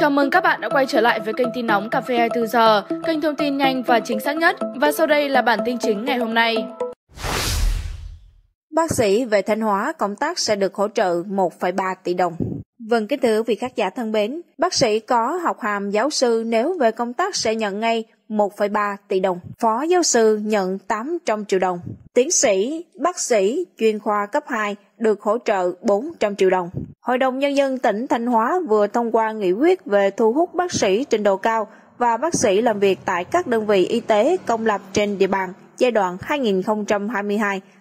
Chào mừng các bạn đã quay trở lại với kênh tin nóng Cà phê 24 giờ, kênh thông tin nhanh và chính xác nhất. Và sau đây là bản tin chính ngày hôm nay. Bác sĩ về Thanh Hóa công tác sẽ được hỗ trợ 1,3 tỷ đồng. Vâng kính thưa vị khán giả thân mến, bác sĩ có học hàm giáo sư nếu về công tác sẽ nhận ngay 1,3 tỷ đồng. Phó giáo sư nhận 800 triệu đồng. Tiến sĩ, bác sĩ, chuyên khoa cấp 2 được hỗ trợ 400 triệu đồng. Hội đồng Nhân dân tỉnh Thanh Hóa vừa thông qua nghị quyết về thu hút bác sĩ trình độ cao và bác sĩ làm việc tại các đơn vị y tế công lập trên địa bàn giai đoạn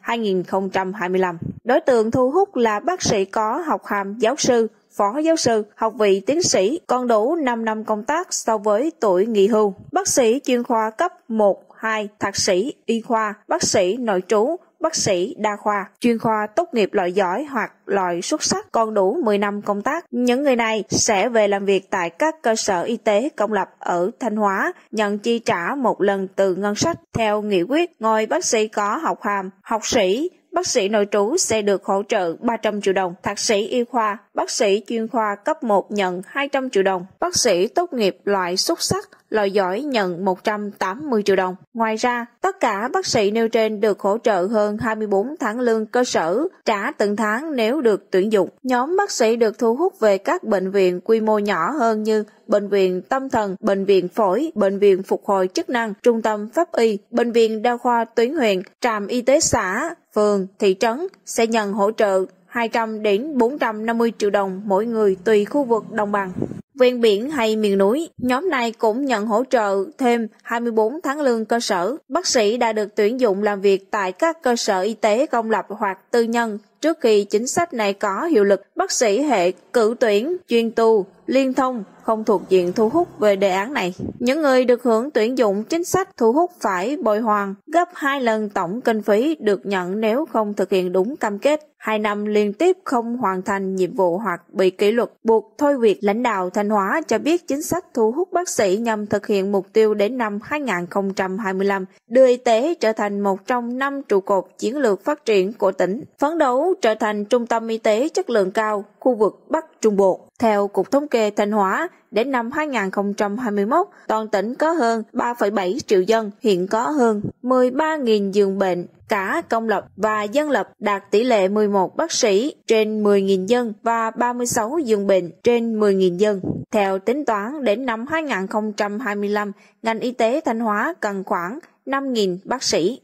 2022-2025. Đối tượng thu hút là bác sĩ có học hàm giáo sư, phó giáo sư, học vị tiến sĩ, còn đủ 5 năm công tác so với tuổi nghỉ hưu. Bác sĩ chuyên khoa cấp 1, 2, thạc sĩ, y khoa, bác sĩ nội trú, bác sĩ đa khoa, chuyên khoa tốt nghiệp loại giỏi hoặc loại xuất sắc còn đủ 10 năm công tác. Những người này sẽ về làm việc tại các cơ sở y tế công lập ở Thanh Hóa, nhận chi trả một lần từ ngân sách. Theo nghị quyết, ngôi bác sĩ có học hàm, học sĩ, bác sĩ nội trú sẽ được hỗ trợ 300 triệu đồng, thạc sĩ y khoa, bác sĩ chuyên khoa cấp 1 nhận 200 triệu đồng, bác sĩ tốt nghiệp loại xuất sắc, loại giỏi nhận 180 triệu đồng. Ngoài ra, tất cả bác sĩ nêu trên được hỗ trợ hơn 24 tháng lương cơ sở, trả từng tháng nếu được tuyển dụng. Nhóm bác sĩ được thu hút về các bệnh viện quy mô nhỏ hơn như bệnh viện tâm thần, bệnh viện phổi, bệnh viện phục hồi chức năng, trung tâm pháp y, bệnh viện đa khoa tuyến huyện, trạm y tế xã, phường, thị trấn sẽ nhận hỗ trợ 200 đến 450 triệu đồng mỗi người tùy khu vực đồng bằng. Ven biển hay miền núi, nhóm này cũng nhận hỗ trợ thêm 24 tháng lương cơ sở. Bác sĩ đã được tuyển dụng làm việc tại các cơ sở y tế công lập hoặc tư nhân trước khi chính sách này có hiệu lực. Bác sĩ hệ cử tuyển, chuyên tu, liên thông không thuộc diện thu hút về đề án này. Những người được hưởng tuyển dụng chính sách thu hút phải bồi hoàn gấp hai lần tổng kinh phí được nhận nếu không thực hiện đúng cam kết. Hai năm liên tiếp không hoàn thành nhiệm vụ hoặc bị kỷ luật buộc thôi việc lãnh đạo Thanh Hóa cho biết chính sách thu hút bác sĩ nhằm thực hiện mục tiêu đến năm 2025 đưa y tế trở thành một trong năm trụ cột chiến lược phát triển của tỉnh, phấn đấu trở thành trung tâm y tế chất lượng cao khu vực Bắc Trung Bộ. Theo Cục Thống kê Thanh Hóa, đến năm 2021, toàn tỉnh có hơn 3,7 triệu dân, hiện có hơn 13.000 giường bệnh, cả công lập và dân lập đạt tỷ lệ 11 bác sĩ trên 10.000 dân và 36 giường bệnh trên 10.000 dân. Theo tính toán, đến năm 2025, ngành y tế Thanh Hóa cần khoảng 5.000 bác sĩ.